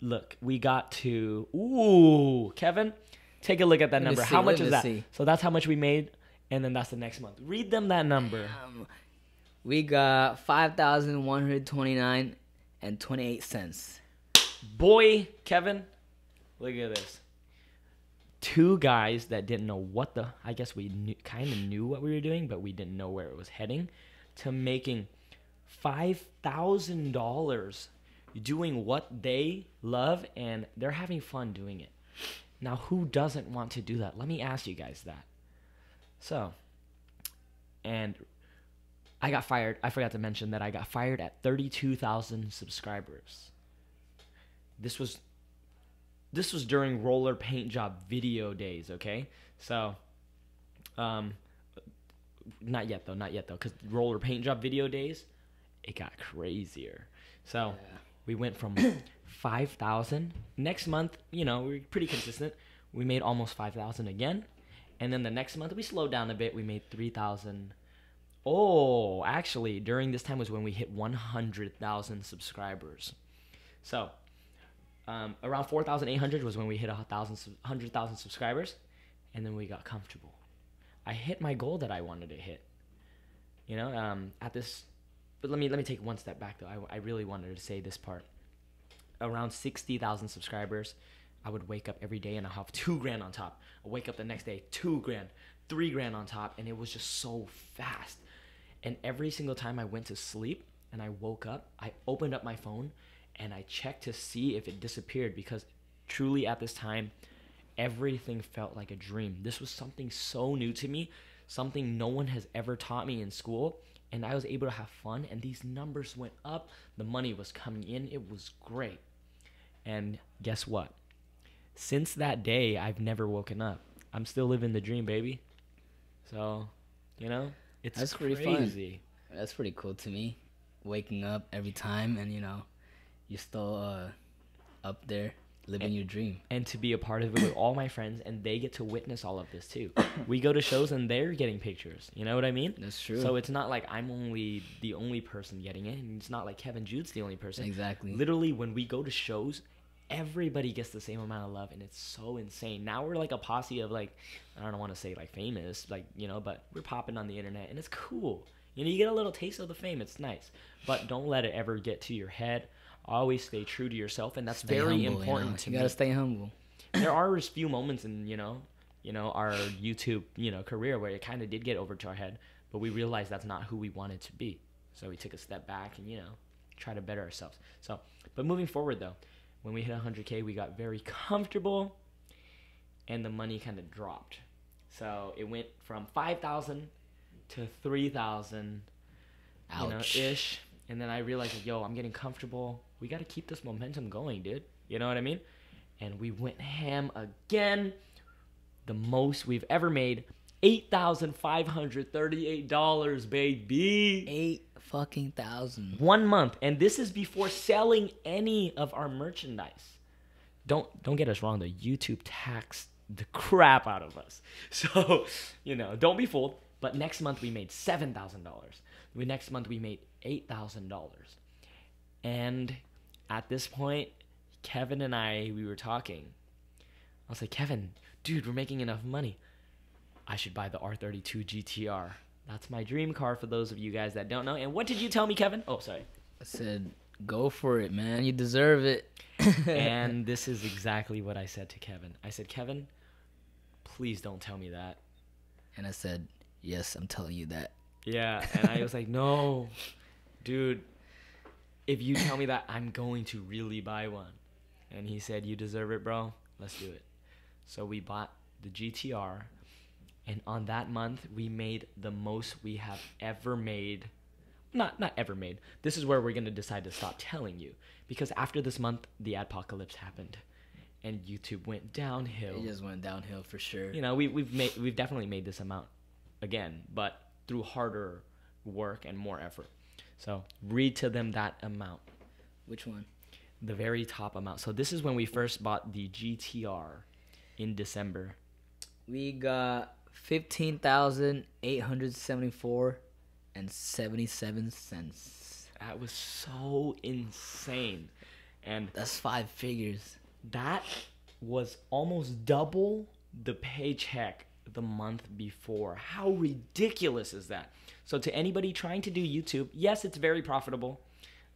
Look, we got to ooh, Kevin, take a look at that number.
see,
how much is that?
see.
So that's how much we made and then that's the next month. Read them that number.
Um, we got five thousand one hundred twenty nine and twenty eight cents.
Boy, Kevin, look at this. Two guys that didn't know what the I guess we knew, kind of knew what we were doing, but we didn't know where it was heading to making $5,000 doing what they love and they're having fun doing it. Now, who doesn't want to do that? Let me ask you guys that. So, and I got fired. I forgot to mention that I got fired at 32,000 subscribers. This was this was during roller paint job video days, okay? So um not yet though, not yet though cuz roller paint job video days it got crazier. So we went from 5,000 next month, you know, we are pretty consistent. We made almost 5,000 again. And then the next month we slowed down a bit. We made 3,000 Oh, actually, during this time was when we hit 100,000 subscribers. So, um, around 4,800 was when we hit a thousand, 100,000 subscribers, and then we got comfortable. I hit my goal that I wanted to hit. You know, um, at this, but let me let me take one step back though. I, I really wanted to say this part. Around 60,000 subscribers, I would wake up every day and I have two grand on top. I wake up the next day, two grand, three grand on top, and it was just so fast. And every single time I went to sleep and I woke up, I opened up my phone and I checked to see if it disappeared because truly at this time, everything felt like a dream. This was something so new to me, something no one has ever taught me in school. And I was able to have fun, and these numbers went up. The money was coming in. It was great. And guess what? Since that day, I've never woken up. I'm still living the dream, baby. So, you know, it's
That's pretty fun.
crazy.
That's pretty cool to me. Waking up every time and you know, you're still uh, up there living your dream.
and to be a part of it with all my friends and they get to witness all of this too we go to shows and they're getting pictures you know what i mean
That's true.
so it's not like i'm only the only person getting it and it's not like kevin jude's the only person
exactly.
literally when we go to shows everybody gets the same amount of love and it's so insane. Now we're like a posse of like i don't want to say like famous like you know but we're popping on the internet and it's cool. You know you get a little taste of the fame it's nice. But don't let it ever get to your head. Always stay true to yourself and that's
Stay
very
humble,
important
You, know?
to
you
me.
gotta stay humble.
there are a few moments in you know you know our youtube you know career where it kind of did get over to our head but we realized that's not who we wanted to be. So we took a step back and you know try to better ourselves. So but moving forward though when we hit 100k we got very comfortable and the money kind of dropped. So it went from 5000 to 3000 you know ish. And then i realized yo i'm getting comfortable. We got to keep this momentum going dude. You know what i mean? And we went ham again. The most we've ever made $8538 baby.
Eight fucking thousand.
one month. And this is before selling any of our merchandise. Don't don't get us wrong the youtube taxed the crap out of us. So you know don't be fooled. But next month we made $7000 we next month we made $8000 and at this point kevin and i we were talking. I was like kevin dude we're making enough money i should buy the r32 gtr that's my dream car for those of you guys that don't know and what did you tell me kevin oh sorry
I said, go for it, man. You deserve it.
and this is exactly what I said to Kevin. I said, Kevin, please don't tell me that.
and I said, yes, I'm telling you that.
Yeah. And I was like, no, dude, if you tell me that, I'm going to really buy one. And he said, you deserve it, bro. Let's do it. So we bought the GTR. And on that month, we made the most we have ever made. Not not ever made. This is where we're gonna decide to stop telling you because after this month, the apocalypse happened, and YouTube went downhill.
It just went downhill for sure.
you know, we, we've made we've definitely made this amount again, but through harder work and more effort. So read to them that amount,
Which one?
the very top amount. So this is when we first bought the GTR in December.
We got fifteen thousand eight hundred seventy-four and seventy-seven cents.
That was so insane, and
That's five figures.
that was almost double the paycheck the month before. How ridiculous is that? So to anybody trying to do YouTube, yes, it's very profitable,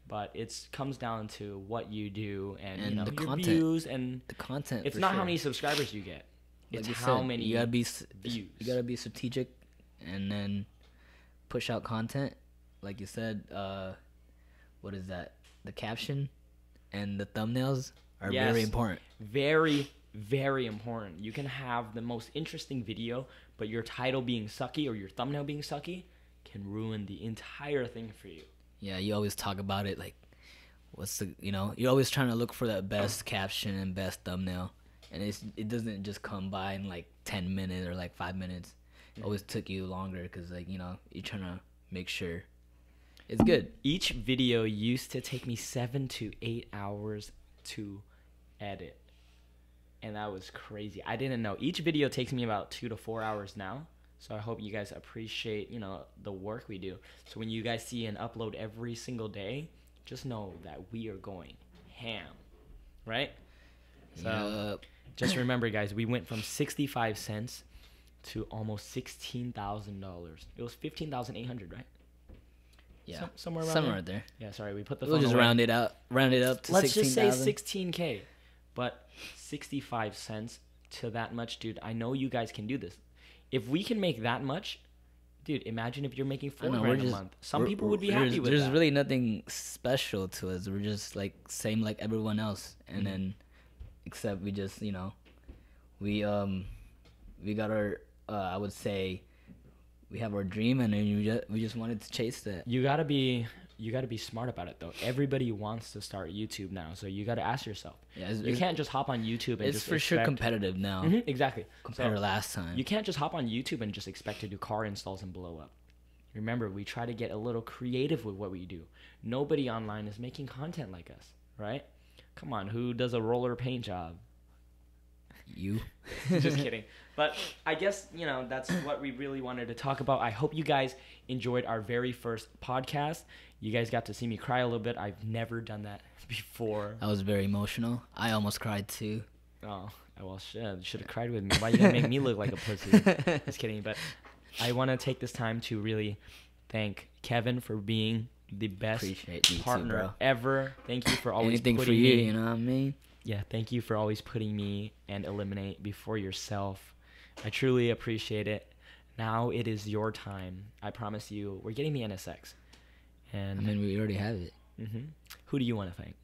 but it comes down to what you do and, you know
the
your
content.
views and
The content.
it's not how many subscribers you get.
Like
It's how
said,
many
you gotta be
views.
You gotta be strategic, and then push out content. Like you said, uh, what is that? The caption and the thumbnails are
Yes.
very important.
very very important you can have the most interesting video but your title being sucky or your thumbnail being sucky can ruin the entire thing for you
Yeah, you always talk about it like, what's the you know you're always trying to look for that best caption and best thumbnail, and it's it doesn't just come by in like ten minutes or like five minutes. It always took you longer because like you know you're trying to make sure. It's good.
each video used to take me seven to eight hours to edit. And that was crazy. I didn't know. Each video takes me about two to four hours now. So i hope you guys appreciate you know the work we do. So when you guys see an upload every single day just know that we are going ham. Right? So
Yup.
Just remember guys we went from 65 cents to almost $16000 it was 15800 right
yeah,
Some- somewhere around
somewhere
there.
there.
yeah sorry we put the
We'll
phone
just
away.
round it out, round it up to
Let's just say
16,000.
16k. But 65 cents to that much, dude. I know you guys can do this. If we can make that much, dude, imagine if you're making
I
four
know,
grand
we're
a month. Some people would be happy with it.
There's
that.
really nothing special to us. We're just like same like everyone else, and
Mm-hmm.
then except we just you know, we um, we got our uh, I would say, we have our dream, and then we just we just wanted to chase that.
you gotta be you gotta be smart about it though. Everybody wants to start YouTube now, so you gotta ask yourself.
Yeah,
You can't just hop on YouTube and
it's
just
for sure competitive now
Mhm, exactly.
compared
So-
to last time.
You can't just hop on YouTube and just expect to do car installs and blow up. Remember, we try to get a little creative with what we do. Nobody online is making content like us, right? Come on, who does a roller paint job?
You.
just kidding. But I guess, you know, that's what we really wanted to talk about. I hope you guys enjoyed our very first podcast. You guys got to see me cry a little bit. I've never done that before.
I was very emotional. I almost cried too.
Oh, well, shit. You should have cried with me. Why you gonna make me look like a pussy? Just kidding. But I want to take this time to really thank Kevin for being the best
you too,
partner ever. Thank you for always
Anything
putting
for you,
me
you know what I mean?
yeah, thank you for always putting me and Illiminate before yourself. I truly appreciate it. Now it is your time. I promise you, we're getting the NSX.
and I
And
mean, we already have it.
mhm. who do you want to thank?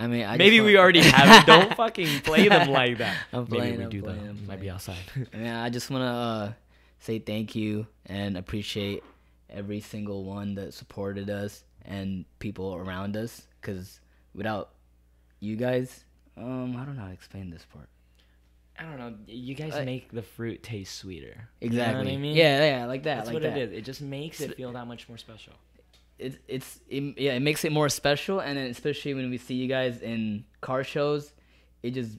I mean, I
Maybe we already have it. Don't fucking play them like that.
I'm
Maybe we
I'm
do
playing,
though.
I'm
Might be outside.
I mean, I just want to uh, say thank you and appreciate every single one that supported us and people around us. Because without you guys, um, I don't know how to explain this part.
I don't know. You guys
Uh,
make the fruit taste sweeter.
Exactly.
You know what I mean?
Yeah, yeah, like that.
That's
like
what
that.
it is. It just makes it feel that much more special.
It's it's it, yeah, it makes it more special, and then especially when we see you guys in car shows, it just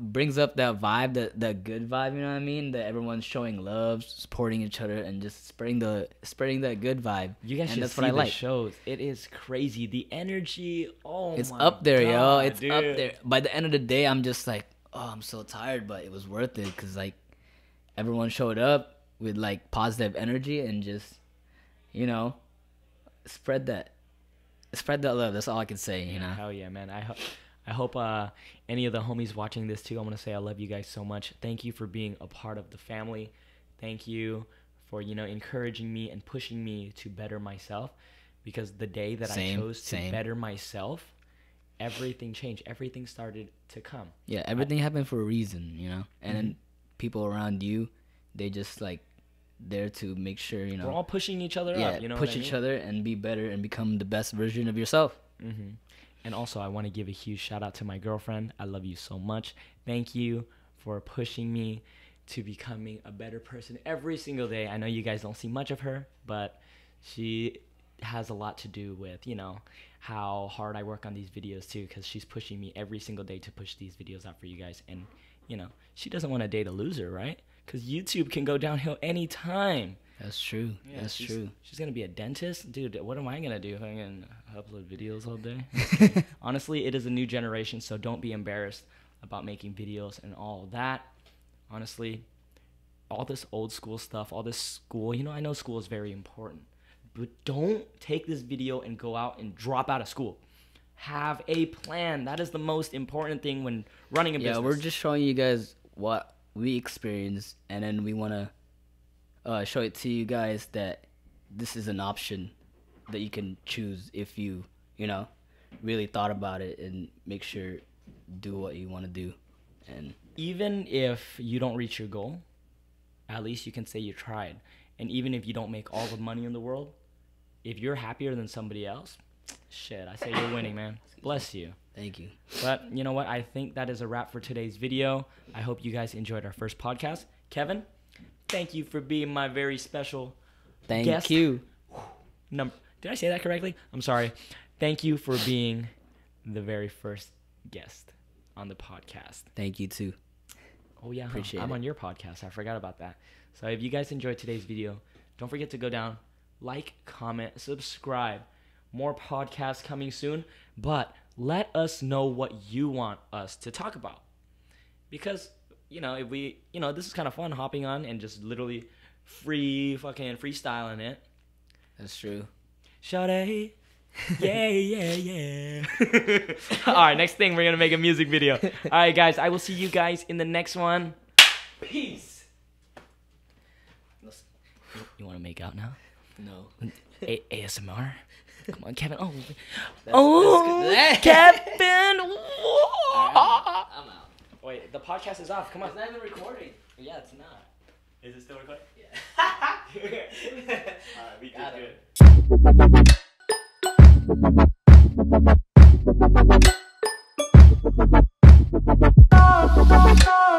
brings up that vibe, that that good vibe. You know what I mean? That everyone's showing love, supporting each other, and just spreading the spreading that good vibe.
You guys
and
should
that's
see
what I
the
like.
shows. It is crazy. The energy. Oh,
it's up there, yo.
God,
It's up there. By the end of the day, I'm just like, oh, I'm so tired, but it was worth it because like everyone showed up with like positive energy and just, you know, spread that, spread that love. That's all I can say. You know.
Hell yeah, man. I hope. I hope uh, any of the homies watching this too. I want to say I love you guys so much. Thank you for being a part of the family. Thank you for you know encouraging me and pushing me to better myself. Because the day that I chose to
same.
better myself, everything changed. Everything started to come.
Yeah, everything happened for a reason, you know. And
Mm-hmm.
people around you, they just like there to make sure you know.
We're all pushing each other
yeah,
up. You know,
push
I
each other and be better and become the best version of yourself.
hmm And also, I want to give a huge shout out to my girlfriend. I love you so much. Thank you for pushing me to becoming a better person every single day. I know you guys don't see much of her, but she has a lot to do with, you know, how hard I work on these videos too, because she's pushing me every single day to push these videos out for you guys. And, you know, she doesn't want to date a loser, right? Because YouTube can go downhill anytime.
That's true.
Yeah,
That's
she's,
true.
She's gonna be a dentist, dude. What am I gonna do? I'm gonna upload videos all day. Honestly, it is a new generation, so don't be embarrassed about making videos and all that. Honestly, all this old school stuff, all this school. You know, I know school is very important, but don't take this video and go out and drop out of school. Have a plan. That is the most important thing when running a
Yeah,
business.
Yeah, we're just showing you guys what we experienced, and then we want to uh, show it to you guys that this is an option that you can choose if you, you know, really thought about it and make sure do what you want to do. And
even if you don't reach your goal, at least you can say you tried. And even if you don't make all the money in the world, if you're happier than somebody else, shit, I say you're winning, man. Bless you.
thank you.
But you know what? I think that is a wrap for today's video. I hope you guys enjoyed our first podcast. Kevin, thank you for being my very special
Thank
Guest.
you.
number. Did I say that correctly? I'm sorry. Thank you for being the very first guest on the podcast.
Thank you too.
Oh yeah, huh.
Appreciate
I'm
it.
on your podcast. I forgot about that. So if you guys enjoyed today's video, don't forget to go down, like, comment, subscribe. More podcasts coming soon, but let us know what you want us to talk about. Because, you know, if we, you know, this is kind of fun hopping on and just literally free fucking freestyling it.
That's true.
Sade. Yeah, yeah, yeah. All right, next thing, we're going to make a music video. All right, guys, I will see you guys in the next one. Peace. You want to make out now?
No.
A- ASMR? Come on, Kevin. Oh,
That's-
oh
that's.
Kevin.
I'm out.
Wait, the podcast is off. Come on.
It's not even recording.
Yeah, it's not. Is it still recording?
Yeah.
Alright, we
Got
did
it.
good.